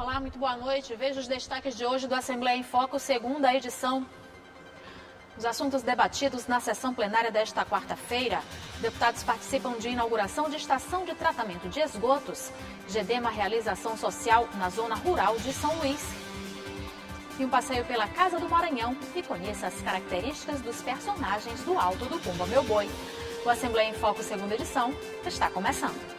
Olá, muito boa noite. Veja os destaques de hoje do Assembleia em Foco, segunda edição. Os assuntos debatidos na sessão plenária desta quarta-feira. Deputados participam de inauguração de estação de tratamento de esgotos. GEDEMA realização social na zona rural de São Luís. E um passeio pela Casa do Maranhão e conheça as características dos personagens do Alto do Pumba Meu Boi. O Assembleia em Foco, segunda edição, está começando.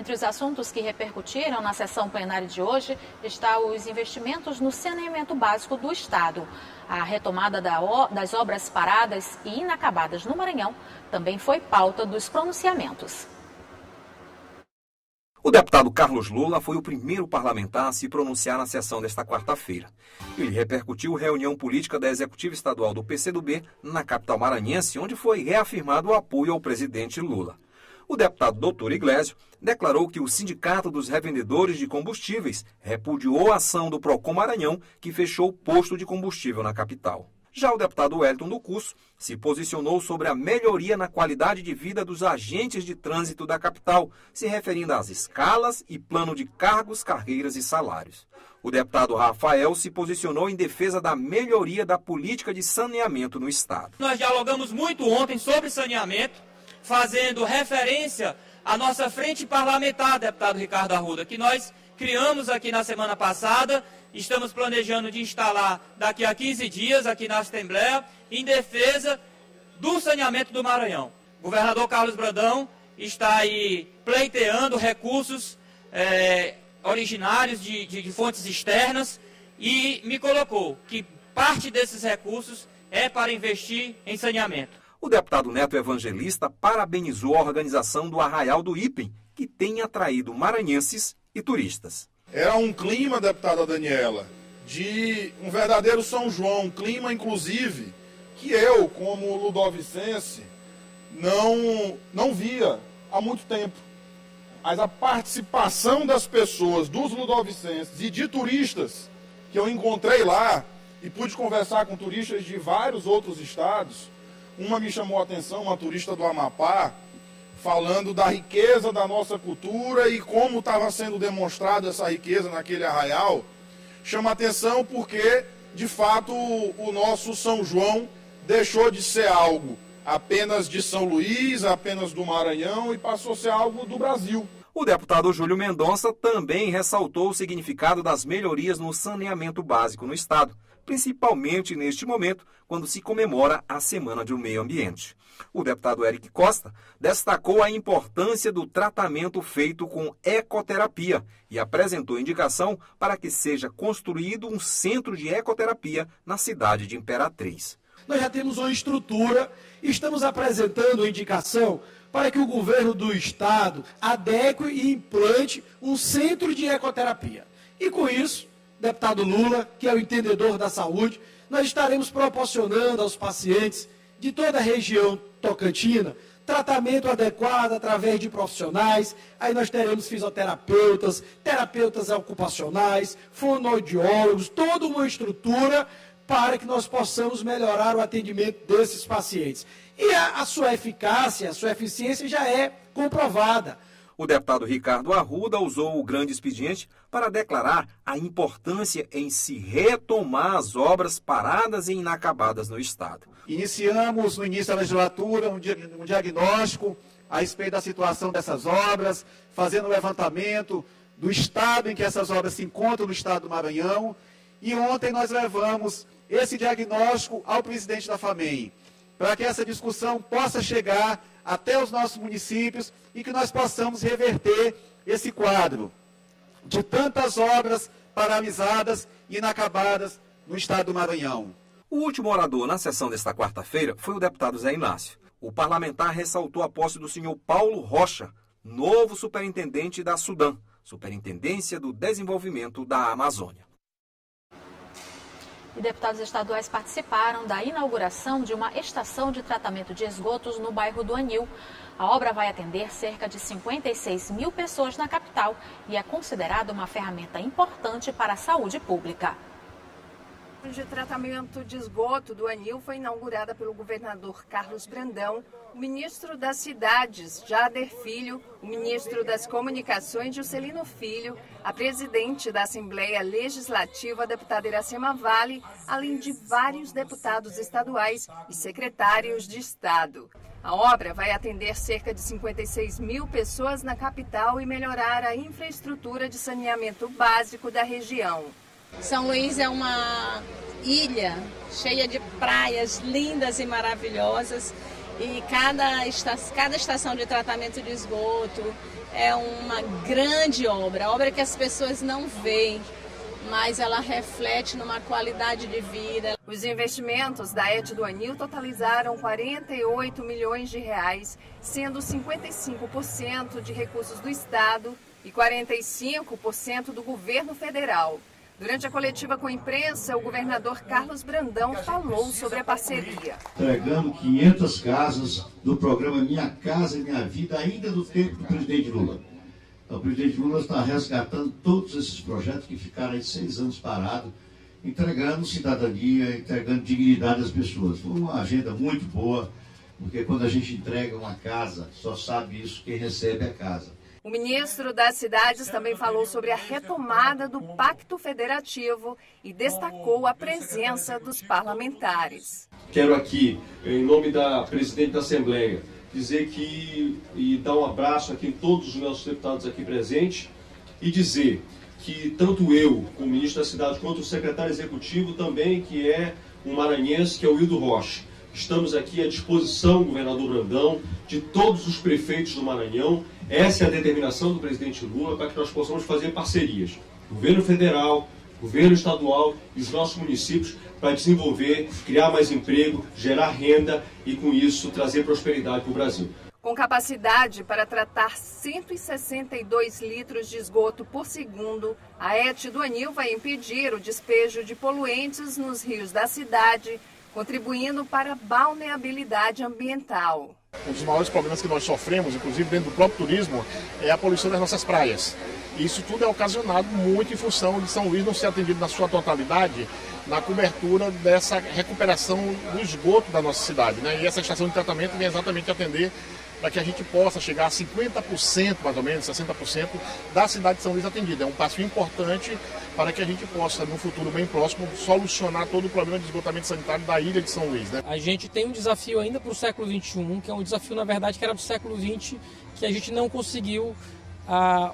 Entre os assuntos que repercutiram na sessão plenária de hoje está os investimentos no saneamento básico do Estado. A retomada das obras paradas e inacabadas no Maranhão também foi pauta dos pronunciamentos. O deputado Carlos Lula foi o primeiro parlamentar a se pronunciar na sessão desta quarta-feira. Ele repercutiu reunião política da Executiva Estadual do PCdoB na capital maranhense, onde foi reafirmado o apoio ao presidente Lula. O deputado doutor Iglesio declarou que o Sindicato dos Revendedores de Combustíveis repudiou a ação do Procon Maranhão, que fechou o posto de combustível na capital. Já o deputado Wellington do Curso se posicionou sobre a melhoria na qualidade de vida dos agentes de trânsito da capital, se referindo às escalas e plano de cargos, carreiras e salários. O deputado Rafael se posicionou em defesa da melhoria da política de saneamento no Estado. Nós dialogamos muito ontem sobre saneamento fazendo referência à nossa frente parlamentar, deputado Ricardo Arruda, que nós criamos aqui na semana passada, estamos planejando de instalar daqui a 15 dias aqui na Assembleia, em defesa do saneamento do Maranhão. O governador Carlos Brandão está aí pleiteando recursos é, originários de, de, de fontes externas e me colocou que parte desses recursos é para investir em saneamento. O deputado Neto Evangelista parabenizou a organização do Arraial do Ipem, que tem atraído maranhenses e turistas. Era um clima, deputada Daniela, de um verdadeiro São João, um clima, inclusive, que eu, como ludovicense, não, não via há muito tempo. Mas a participação das pessoas, dos ludovicenses e de turistas, que eu encontrei lá, e pude conversar com turistas de vários outros estados, uma me chamou a atenção, uma turista do Amapá, falando da riqueza da nossa cultura e como estava sendo demonstrada essa riqueza naquele arraial. Chama atenção porque, de fato, o nosso São João deixou de ser algo apenas de São Luís, apenas do Maranhão e passou a ser algo do Brasil. O deputado Júlio Mendonça também ressaltou o significado das melhorias no saneamento básico no Estado principalmente neste momento, quando se comemora a Semana do Meio Ambiente. O deputado Eric Costa destacou a importância do tratamento feito com ecoterapia e apresentou indicação para que seja construído um centro de ecoterapia na cidade de Imperatriz. Nós já temos uma estrutura estamos apresentando indicação para que o governo do estado adeque e implante um centro de ecoterapia. E com isso, deputado Lula, que é o entendedor da saúde, nós estaremos proporcionando aos pacientes de toda a região tocantina tratamento adequado através de profissionais. Aí nós teremos fisioterapeutas, terapeutas ocupacionais, fonoaudiólogos, toda uma estrutura para que nós possamos melhorar o atendimento desses pacientes. E a, a sua eficácia, a sua eficiência já é comprovada. O deputado Ricardo Arruda usou o grande expediente para declarar a importância em se retomar as obras paradas e inacabadas no Estado. Iniciamos no início da legislatura um diagnóstico a respeito da situação dessas obras, fazendo um levantamento do estado em que essas obras se encontram no estado do Maranhão. E ontem nós levamos esse diagnóstico ao presidente da FAMEI, para que essa discussão possa chegar até os nossos municípios e que nós possamos reverter esse quadro de tantas obras paralisadas e inacabadas no estado do Maranhão. O último orador na sessão desta quarta-feira foi o deputado Zé Inácio. O parlamentar ressaltou a posse do senhor Paulo Rocha, novo superintendente da Sudã, Superintendência do Desenvolvimento da Amazônia e deputados estaduais participaram da inauguração de uma estação de tratamento de esgotos no bairro do Anil. A obra vai atender cerca de 56 mil pessoas na capital e é considerada uma ferramenta importante para a saúde pública de tratamento de esgoto do Anil foi inaugurada pelo governador Carlos Brandão, o ministro das Cidades, Jader Filho, o ministro das Comunicações, Juscelino Filho, a presidente da Assembleia Legislativa, a deputada Iracema Vale, além de vários deputados estaduais e secretários de Estado. A obra vai atender cerca de 56 mil pessoas na capital e melhorar a infraestrutura de saneamento básico da região. São Luís é uma ilha cheia de praias lindas e maravilhosas e cada, esta, cada estação de tratamento de esgoto é uma grande obra, obra que as pessoas não veem, mas ela reflete numa qualidade de vida. Os investimentos da ET do Anil totalizaram 48 milhões de reais, sendo 55% de recursos do Estado e 45% do governo federal. Durante a coletiva com a imprensa, o governador Carlos Brandão falou sobre a parceria. Entregando 500 casas do programa Minha Casa Minha Vida, ainda do tempo do presidente Lula. Então, o presidente Lula está resgatando todos esses projetos que ficaram aí seis anos parados, entregando cidadania, entregando dignidade às pessoas. Foi uma agenda muito boa, porque quando a gente entrega uma casa, só sabe isso quem recebe a casa. O ministro das Cidades também falou sobre a retomada do Pacto Federativo e destacou a presença dos parlamentares. Quero aqui, em nome da presidente da Assembleia, dizer que e dar um abraço aqui em todos os nossos deputados aqui presentes e dizer que tanto eu, como ministro da Cidade, quanto o secretário executivo também, que é um maranhense, que é o Hildo Rocha, Estamos aqui à disposição, governador Brandão, de todos os prefeitos do Maranhão. Essa é a determinação do presidente Lula para que nós possamos fazer parcerias. Governo federal, governo estadual e os nossos municípios para desenvolver, criar mais emprego, gerar renda e, com isso, trazer prosperidade para o Brasil. Com capacidade para tratar 162 litros de esgoto por segundo, a ET do Anil vai impedir o despejo de poluentes nos rios da cidade contribuindo para a balneabilidade ambiental. Um dos maiores problemas que nós sofremos, inclusive dentro do próprio turismo, é a poluição das nossas praias. Isso tudo é ocasionado muito em função de São Luís não ser atendido na sua totalidade na cobertura dessa recuperação do esgoto da nossa cidade. Né? E essa estação de tratamento vem exatamente atender para que a gente possa chegar a 50%, mais ou menos, 60% da cidade de São Luís atendida. É um passo importante para que a gente possa, no futuro bem próximo, solucionar todo o problema de esgotamento sanitário da ilha de São Luís. Né? A gente tem um desafio ainda para o século XXI, que é um desafio, na verdade, que era do século XX, que a gente não conseguiu ah,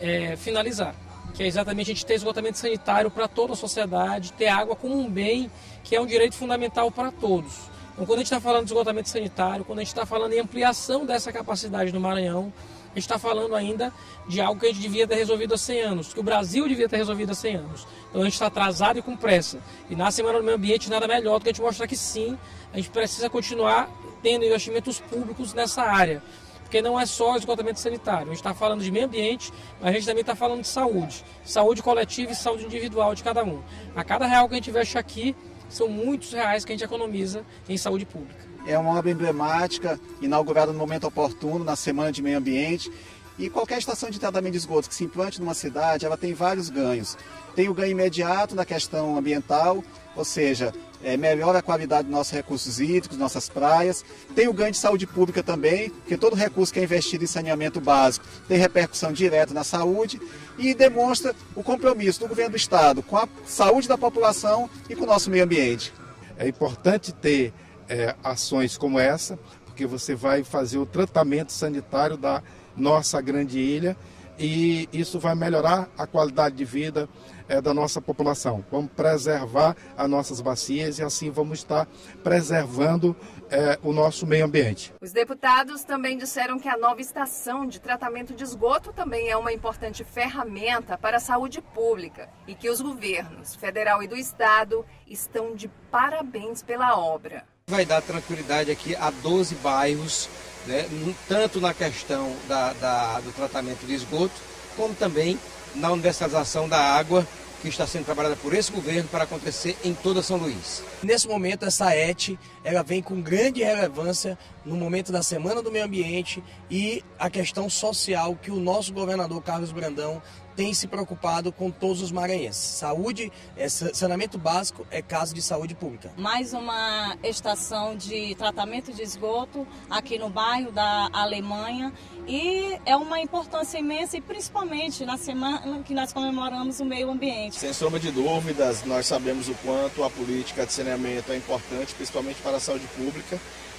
é, finalizar. Que é exatamente a gente ter esgotamento sanitário para toda a sociedade, ter água como um bem que é um direito fundamental para todos. Então, quando a gente está falando de esgotamento sanitário, quando a gente está falando em ampliação dessa capacidade no Maranhão, a gente está falando ainda de algo que a gente devia ter resolvido há 100 anos, que o Brasil devia ter resolvido há 100 anos. Então a gente está atrasado e com pressa. E na Semana do Meio Ambiente nada melhor do que a gente mostrar que sim, a gente precisa continuar tendo investimentos públicos nessa área. Porque não é só esgotamento sanitário. A gente está falando de meio ambiente, mas a gente também está falando de saúde. Saúde coletiva e saúde individual de cada um. A cada real que a gente investe aqui, são muitos reais que a gente economiza em saúde pública. É uma obra emblemática, inaugurada no momento oportuno, na Semana de Meio Ambiente. E qualquer estação de tratamento de esgoto que se implante numa cidade, ela tem vários ganhos. Tem o ganho imediato na questão ambiental, ou seja, é, melhora a qualidade dos nossos recursos hídricos, nossas praias. Tem o ganho de saúde pública também, porque todo recurso que é investido em saneamento básico tem repercussão direta na saúde e demonstra o compromisso do governo do Estado com a saúde da população e com o nosso meio ambiente. É importante ter é, ações como essa, porque você vai fazer o tratamento sanitário da nossa grande ilha e isso vai melhorar a qualidade de vida é, da nossa população. Vamos preservar as nossas bacias e assim vamos estar preservando é, o nosso meio ambiente. Os deputados também disseram que a nova estação de tratamento de esgoto também é uma importante ferramenta para a saúde pública e que os governos federal e do estado estão de parabéns pela obra. Vai dar tranquilidade aqui a 12 bairros, né, tanto na questão da, da, do tratamento de esgoto, como também na universalização da água que está sendo trabalhada por esse governo para acontecer em toda São Luís. Nesse momento, essa ET ela vem com grande relevância no momento da Semana do Meio Ambiente e a questão social que o nosso governador Carlos Brandão tem se preocupado com todos os maranhenses. Saúde, é, saneamento básico é caso de saúde pública. Mais uma estação de tratamento de esgoto aqui no bairro da Alemanha e é uma importância imensa e principalmente na semana que nós comemoramos o meio ambiente. Sem sombra de dúvidas, nós sabemos o quanto a política de saneamento é importante, principalmente para a saúde pública.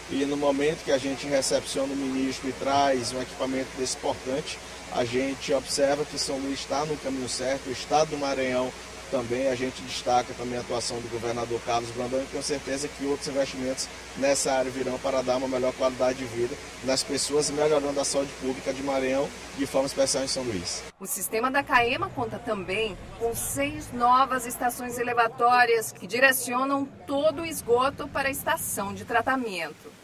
E no momento que a gente recepciona o ministro e traz um equipamento desse importante, a gente observa que São Luís está no caminho certo, o estado do Maranhão também, a gente destaca também a atuação do governador Carlos Brandão e tenho certeza que outros investimentos nessa área virão para dar uma melhor qualidade de vida nas pessoas, melhorando a saúde pública de Maranhão, de forma especial em São Luís. O sistema da CAEMA conta também com seis novas estações elevatórias que direcionam todo o esgoto para a estação de tratamento.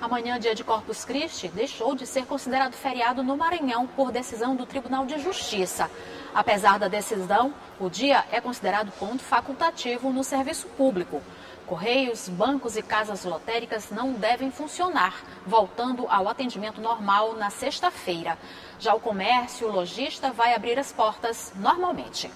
Amanhã, dia de Corpus Christi, deixou de ser considerado feriado no Maranhão por decisão do Tribunal de Justiça. Apesar da decisão, o dia é considerado ponto facultativo no serviço público. Correios, bancos e casas lotéricas não devem funcionar, voltando ao atendimento normal na sexta-feira. Já o comércio, o lojista, vai abrir as portas normalmente.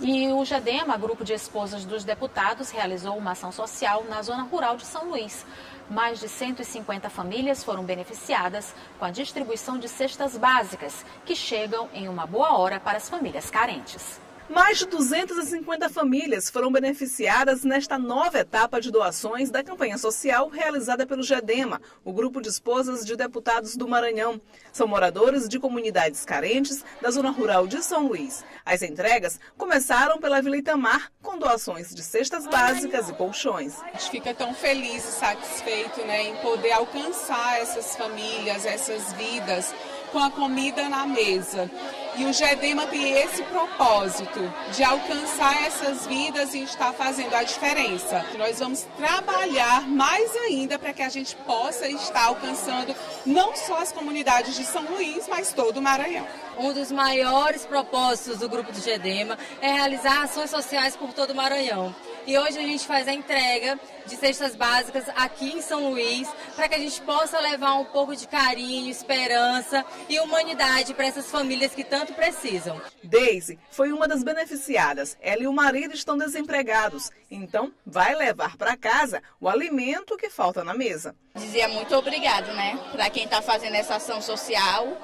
E o GEDEMA, grupo de esposas dos deputados, realizou uma ação social na zona rural de São Luís. Mais de 150 famílias foram beneficiadas com a distribuição de cestas básicas, que chegam em uma boa hora para as famílias carentes. Mais de 250 famílias foram beneficiadas nesta nova etapa de doações da campanha social realizada pelo GEDEMA, o grupo de esposas de deputados do Maranhão. São moradores de comunidades carentes da zona rural de São Luís. As entregas começaram pela Vila Itamar, com doações de cestas básicas e colchões. A gente fica tão feliz e satisfeito né, em poder alcançar essas famílias, essas vidas com a comida na mesa. E o GEDEMA tem esse propósito de alcançar essas vidas e estar fazendo a diferença. Nós vamos trabalhar mais ainda para que a gente possa estar alcançando não só as comunidades de São Luís, mas todo o Maranhão. Um dos maiores propósitos do grupo do GEDEMA é realizar ações sociais por todo o Maranhão. E hoje a gente faz a entrega de cestas básicas aqui em São Luís, para que a gente possa levar um pouco de carinho, esperança e humanidade para essas famílias que tanto precisam. Daisy foi uma das beneficiadas. Ela e o marido estão desempregados, então vai levar para casa o alimento que falta na mesa. Dizia muito obrigado, né, para quem está fazendo essa ação social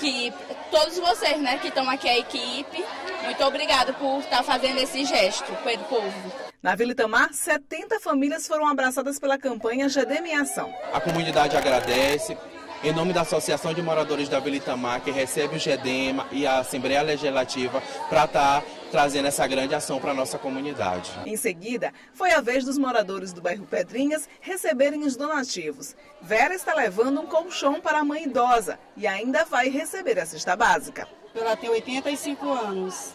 que todos vocês, né, que estão aqui a equipe, muito obrigado por estar tá fazendo esse gesto pelo povo. Na Vila Itamar, 70 famílias foram abraçadas pela campanha GDM em Ação. A comunidade agradece. Em nome da Associação de Moradores da Vila Itamar, que recebe o GEDEMA e a Assembleia Legislativa para estar tá trazendo essa grande ação para a nossa comunidade. Em seguida, foi a vez dos moradores do bairro Pedrinhas receberem os donativos. Vera está levando um colchão para a mãe idosa e ainda vai receber a cesta básica. Ela tem 85 anos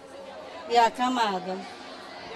e é acamada.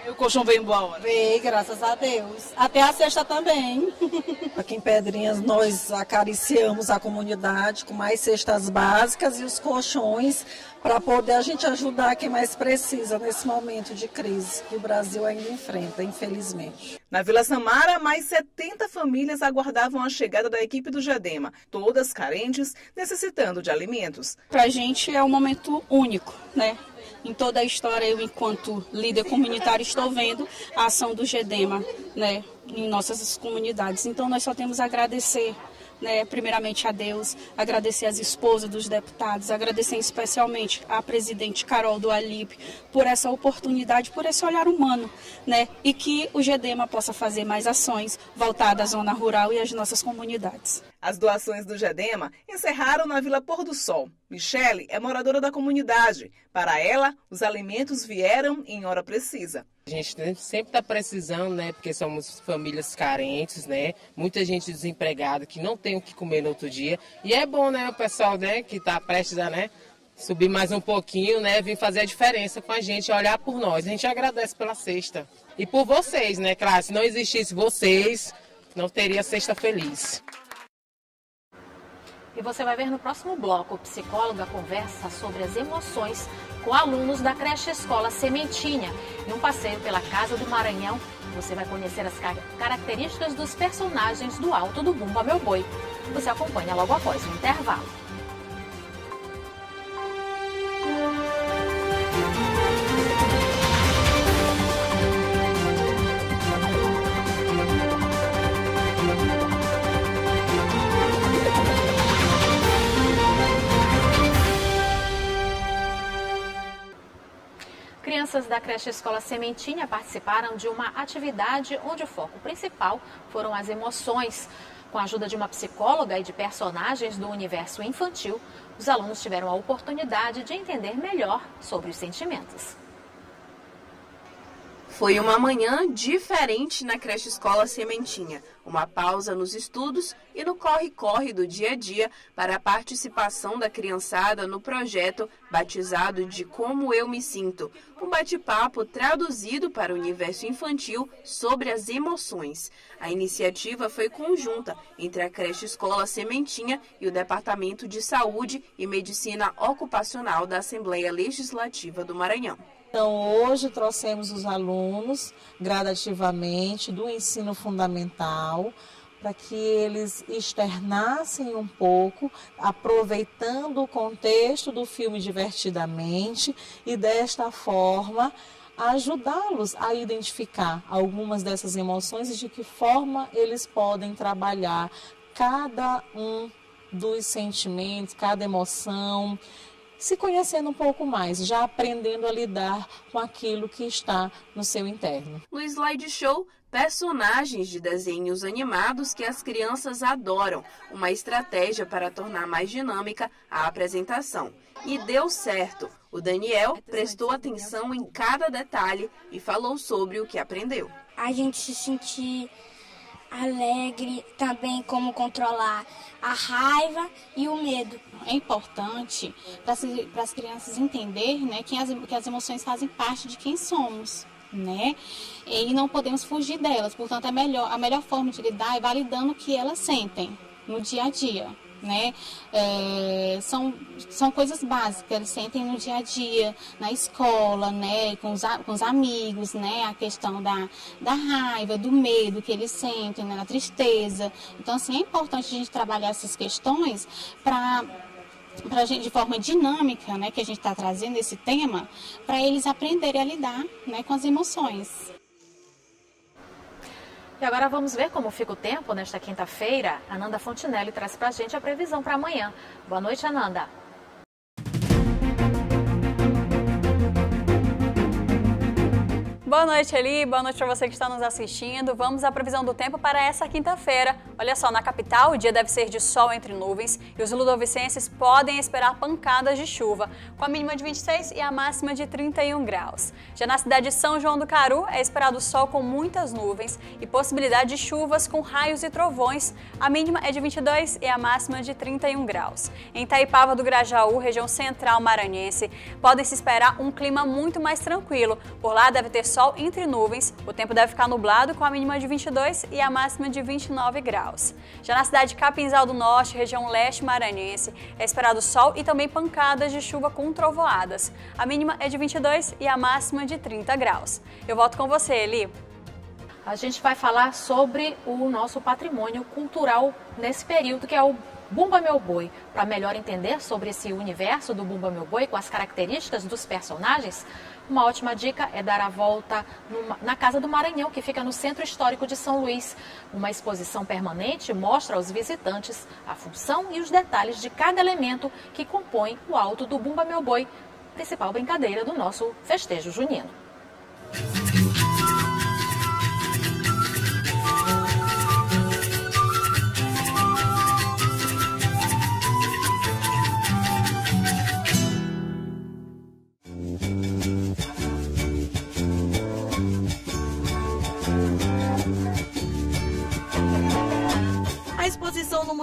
E o colchão veio embora? Veio, graças a Deus. Até a sexta também. Aqui em Pedrinhas nós acariciamos a comunidade com mais cestas básicas e os colchões para poder a gente ajudar quem mais precisa nesse momento de crise que o Brasil ainda enfrenta, infelizmente. Na Vila Samara, mais 70 famílias aguardavam a chegada da equipe do Jadema, todas carentes, necessitando de alimentos. Para a gente é um momento único, né? Em toda a história, eu, enquanto líder comunitário, estou vendo a ação do GEDEMA né, em nossas comunidades. Então, nós só temos a agradecer né, primeiramente a Deus, agradecer as esposas dos deputados, agradecer especialmente a presidente Carol do Alip por essa oportunidade, por esse olhar humano, né, e que o GEDEMA possa fazer mais ações voltadas à zona rural e às nossas comunidades. As doações do GEDEMA encerraram na Vila Pôr do Sol. Michele é moradora da comunidade. Para ela, os alimentos vieram em hora precisa. Gente sempre está precisando, né? Porque somos famílias carentes, né? Muita gente desempregada que não tem o que comer no outro dia. E é bom, né? O pessoal, né? Que está prestes a, né? Subir mais um pouquinho, né? Vir fazer a diferença com a gente, olhar por nós. A gente agradece pela sexta. E por vocês, né? Claro, se não existisse vocês, não teria sexta feliz. E você vai ver no próximo bloco, psicóloga conversa sobre as emoções com alunos da creche escola Sementinha, em um passeio pela Casa do Maranhão Você vai conhecer as características dos personagens do Alto do Bumba Meu Boi. Você acompanha logo após o intervalo. Da creche Escola Sementinha participaram de uma atividade onde o foco principal foram as emoções. Com a ajuda de uma psicóloga e de personagens do universo infantil, os alunos tiveram a oportunidade de entender melhor sobre os sentimentos. Foi uma manhã diferente na creche escola Sementinha. Uma pausa nos estudos e no corre-corre do dia a dia para a participação da criançada no projeto batizado de Como Eu Me Sinto. Um bate-papo traduzido para o universo infantil sobre as emoções. A iniciativa foi conjunta entre a creche escola Sementinha e o Departamento de Saúde e Medicina Ocupacional da Assembleia Legislativa do Maranhão. Então, hoje trouxemos os alunos gradativamente do ensino fundamental para que eles externassem um pouco, aproveitando o contexto do filme divertidamente e desta forma ajudá-los a identificar algumas dessas emoções e de que forma eles podem trabalhar cada um dos sentimentos, cada emoção, se conhecendo um pouco mais, já aprendendo a lidar com aquilo que está no seu interno. No slideshow, personagens de desenhos animados que as crianças adoram, uma estratégia para tornar mais dinâmica a apresentação. E deu certo. O Daniel prestou atenção em cada detalhe e falou sobre o que aprendeu. A gente se sentir alegre, também como controlar a raiva e o medo. É importante para as crianças entender né, que, as, que as emoções fazem parte de quem somos. Né? E não podemos fugir delas. Portanto, a melhor, a melhor forma de lidar é validando o que elas sentem no dia a dia né? É, são, são coisas básicas, eles sentem no dia a dia, na escola, né? Com os, com os amigos, né? A questão da, da raiva, do medo que eles sentem, né? da tristeza. Então, assim, é importante a gente trabalhar essas questões para para gente de forma dinâmica, né, que a gente está trazendo esse tema, para eles aprenderem a lidar, né, com as emoções. E agora vamos ver como fica o tempo nesta quinta-feira. Ananda Fontinelli traz para a gente a previsão para amanhã. Boa noite, Ananda. Boa noite, Eli. Boa noite para você que está nos assistindo. Vamos à previsão do tempo para essa quinta-feira. Olha só, na capital o dia deve ser de sol entre nuvens e os ludovicenses podem esperar pancadas de chuva, com a mínima de 26 e a máxima de 31 graus. Já na cidade de São João do Caru é esperado sol com muitas nuvens e possibilidade de chuvas com raios e trovões. A mínima é de 22 e a máxima de 31 graus. Em Taipava do Grajaú, região central maranhense, podem se esperar um clima muito mais tranquilo. Por lá deve ter sol sol entre nuvens, o tempo deve ficar nublado com a mínima de 22 e a máxima de 29 graus. Já na cidade de Capinzal do Norte, região leste maranhense, é esperado sol e também pancadas de chuva com trovoadas. A mínima é de 22 e a máxima de 30 graus. Eu volto com você, Eli. A gente vai falar sobre o nosso patrimônio cultural nesse período, que é o Bumba Meu Boi. Para melhor entender sobre esse universo do Bumba Meu Boi, com as características dos personagens, uma ótima dica é dar a volta numa, na Casa do Maranhão, que fica no Centro Histórico de São Luís. Uma exposição permanente mostra aos visitantes a função e os detalhes de cada elemento que compõe o alto do Bumba Meu Boi, principal brincadeira do nosso festejo junino.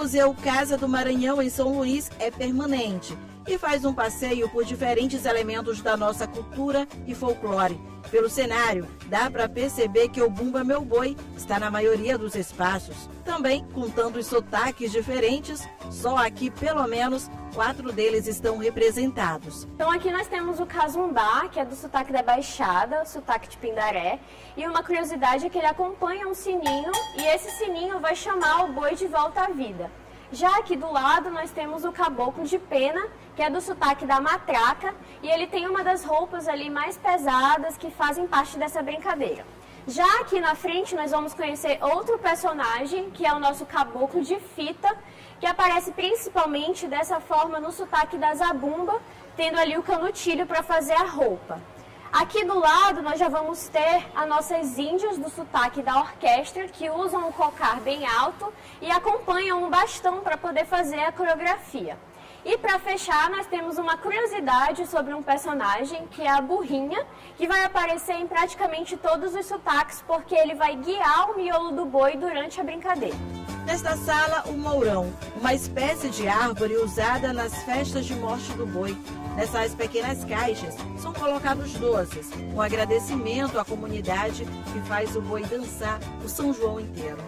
Museu Casa do Maranhão, em São Luís, é permanente e faz um passeio por diferentes elementos da nossa cultura e folclore. Pelo cenário, dá para perceber que o Bumba Meu Boi está na maioria dos espaços. Também, com tantos sotaques diferentes, só aqui pelo menos quatro deles estão representados. Então aqui nós temos o Casumbá, que é do sotaque da Baixada, o sotaque de Pindaré. E uma curiosidade é que ele acompanha um sininho e esse sininho vai chamar o boi de volta à vida. Já aqui do lado nós temos o caboclo de pena, que é do sotaque da matraca, e ele tem uma das roupas ali mais pesadas que fazem parte dessa brincadeira. Já aqui na frente nós vamos conhecer outro personagem, que é o nosso caboclo de fita, que aparece principalmente dessa forma no sotaque da zabumba, tendo ali o canutilho para fazer a roupa. Aqui do lado nós já vamos ter as nossas índias do sotaque da orquestra que usam um cocar bem alto e acompanham um bastão para poder fazer a coreografia. E para fechar, nós temos uma curiosidade sobre um personagem que é a burrinha, que vai aparecer em praticamente todos os sotaques porque ele vai guiar o miolo do boi durante a brincadeira. Nesta sala, o mourão, uma espécie de árvore usada nas festas de morte do boi. Nessas pequenas caixas são colocados doces, um agradecimento à comunidade que faz o boi dançar o São João inteiro.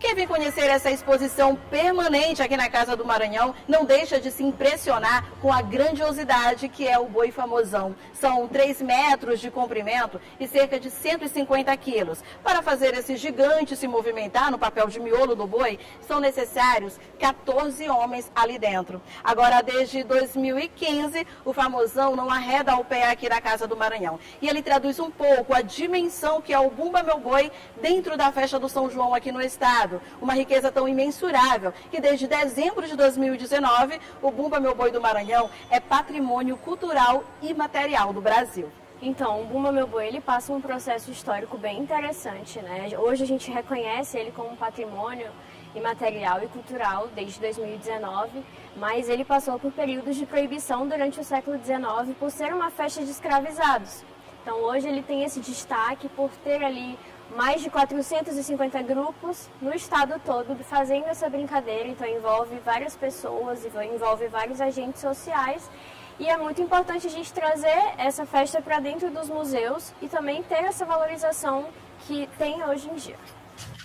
Quem vem conhecer essa exposição permanente aqui na Casa do Maranhão não deixa de se impressionar com a grandiosidade que é o boi famosão. São 3 metros de comprimento e cerca de 150 quilos. Para fazer esse gigante se movimentar no papel de miolo do boi, são necessários 14 homens ali dentro. Agora, desde 2015, o famosão não arreda o pé aqui na Casa do Maranhão. E ele traduz um pouco a dimensão que é o Bumba Meu Boi dentro da festa do São João aqui no estado uma riqueza tão imensurável que desde dezembro de 2019 o Bumba Meu Boi do Maranhão é patrimônio cultural e material do Brasil. Então, o Bumba Meu Boi ele passa um processo histórico bem interessante, né? Hoje a gente reconhece ele como patrimônio imaterial e cultural desde 2019, mas ele passou por períodos de proibição durante o século XIX por ser uma festa de escravizados. Então, hoje ele tem esse destaque por ter ali mais de 450 grupos no estado todo fazendo essa brincadeira, então envolve várias pessoas, envolve vários agentes sociais. E é muito importante a gente trazer essa festa para dentro dos museus e também ter essa valorização que tem hoje em dia.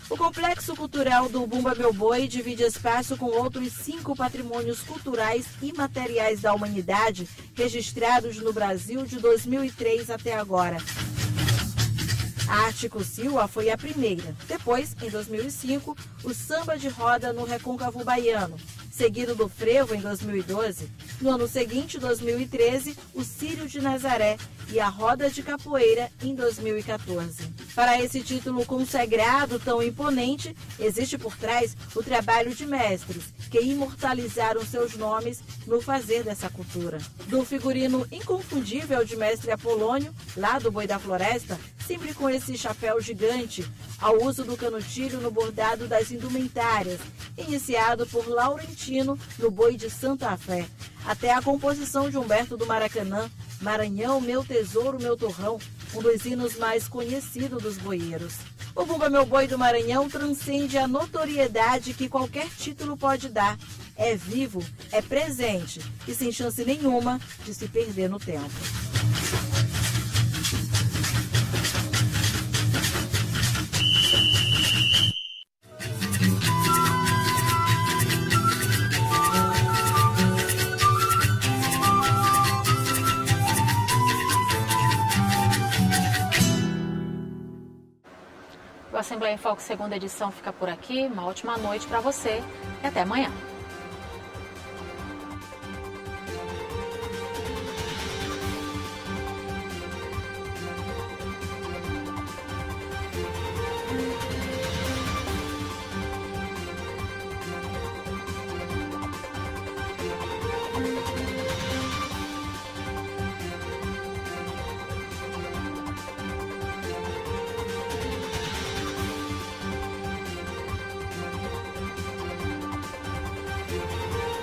O Complexo Cultural do Bumba Meu Boi divide espaço com outros cinco patrimônios culturais e materiais da humanidade registrados no Brasil de 2003 até agora. A Arte Silva foi a primeira. Depois, em 2005, o samba de roda no Recôncavo Baiano, seguido do frevo em 2012. No ano seguinte, 2013, o Círio de Nazaré e a roda de capoeira em 2014. Para esse título consagrado tão imponente, existe por trás o trabalho de mestres que imortalizaram seus nomes no fazer dessa cultura. Do figurino inconfundível de mestre Apolônio, lá do Boi da Floresta, sempre com esse chapéu gigante, ao uso do canutilho no bordado das indumentárias, iniciado por Laurentino no Boi de Santa Fé, até a composição de Humberto do Maracanã, Maranhão, Meu Tesouro, Meu Torrão, um dos hinos mais conhecidos dos boieiros. O Bumba Meu Boi do Maranhão transcende a notoriedade que qualquer título pode dar. É vivo, é presente e sem chance nenhuma de se perder no tempo. Assembleia em Foco segunda edição fica por aqui. Uma ótima noite para você e até amanhã.